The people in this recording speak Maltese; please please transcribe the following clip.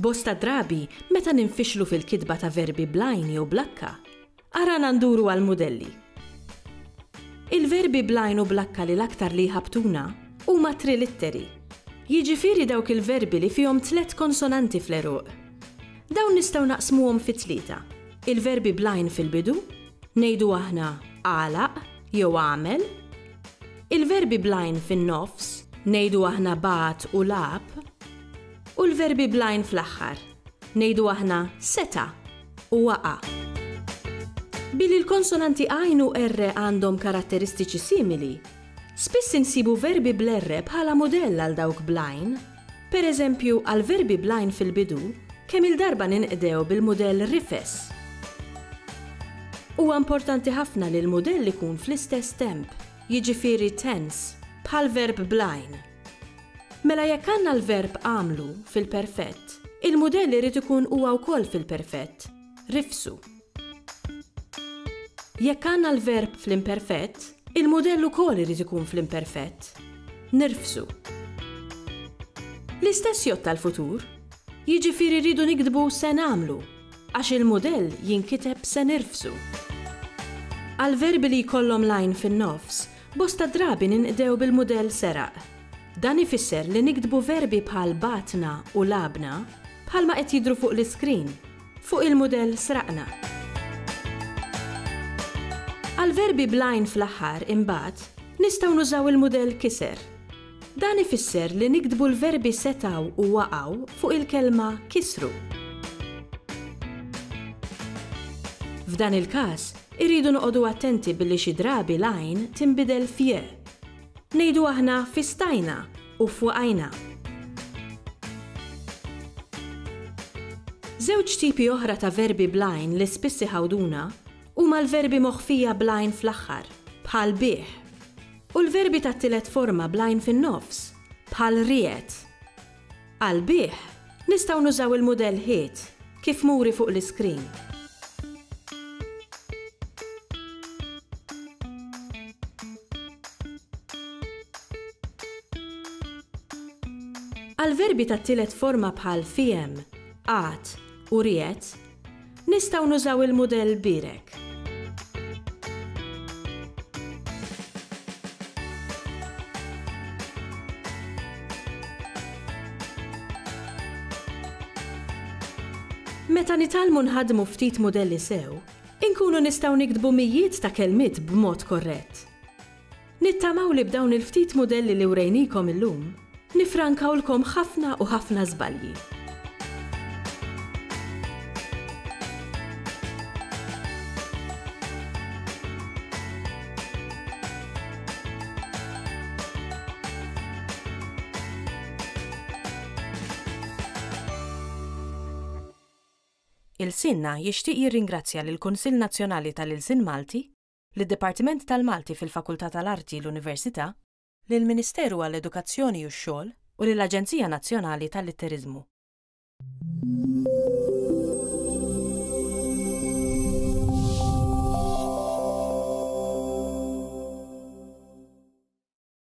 Bosta drabi, meta ninfixlu fil-kitba ta' verbi bl-għajn jew bl-H, arana nduru għall-mudelli. Il-verbi bl-għajn u bl-H li l-aktar li jħabbtuna huma trilitteri, jiġifieri dawk il-verbi li fihom tliet konsonanti fl-għeruq. Dawn nistgħu naqsmuhom fi tlieta, il-verbi bl-għajn fil-bidu, ngħidu aħna għalaq jew għamel, il-verbi bl-għajn fin-nofs, ngħidu aħna bagħat u lagħab, U l-verbi bl-għajn fl-aħħar. Ngħidu aħna seta' u waqa'. Billi l-konsonanti għajn u erre għandhom karatteristiċi simili, spiss insibu verbi bl-erre bħala mudell għal dawk bl-għajn. Per eżempju, għall-verbi bl-għajn fil-bidu, kemm-il darba ninqdew bil-mudell rifes. Huwa importanti ħafna li l-mudell ikun fl-istess temp, jiġifieri tense, bħall-verb bl-għajn. Mela jekk għandna l-verb għamlu fil-perfett, il-mudell irid ikun huwa wkoll fil-perfett, rifsu. Jekk għandna l-verb fl-imperfett, il-mudell ukoll irid ikun fl-imperfett, nirfsu. L-istess jott tal-futur, jiġifieri rridu niktbu se nagħmlu, għax il-mudell jinkiteb se nirfsu. Għall-verbi li jkollhom l-għajn fin-nofs, Bosta drabi ninqdew bil-mudell seraq. Dan ifisser li niktbu verbi bħal bagħatna u lagħabna bħalma qed jidhru fuq l-iskrin, fuq il-mudell sraqna. Għall-verbi bl-għajn fl-aħħar, imbagħad, nistgħu nużaw il-mudell kiser. Dan ifisser li niktbu l-verbi setgħu u waqgħu fuq il-kelma kisru. F'dan il-każ, irridu noqogħdu attenti billi xi drabi l-għajn tinbidel f'j. Ngħidu aħna fistajna u fwaqajna. Żewġ tipi oħra ta' verbi bl-għajn li spiss iħawduna huma l-verbi moħfija bl-għajn fl-aħħar, bħal bih. U l-verbi tat-tielet forma bl-għajn fin-nofs, bħal riegħed. Għal bih, nistgħu nużaw il-mudell ħiet, kif muri fuq l-iskrin. Għall-verbi tat-tielet forma bħal fiehem, qagħad u riegħed, Nistgħu nużaw il-mudell Birek. Meta nitgħallmu nħaddmu ftit mudelli sew, inkunu nistgħu niktbu mijiet ta' kelmiet b'mod korrett. Nittamaw li b'dawn il-ftit mudelli li wrejnikom illum, niffrankawlkom ħafna u ħafna żbalji. Ilsienna jixtieq jirringrazzja lill-Kunsill Nazzjonali tal-Ilsien Malti, lid-Dipartiment tal-Malti fil-Fakultà tal-Arti, l-Università, lill-Ministeru għall-Edukazzjoni u x-Xogħol u lill-Aġenzija Nazzjonali tal-Litteriżmu.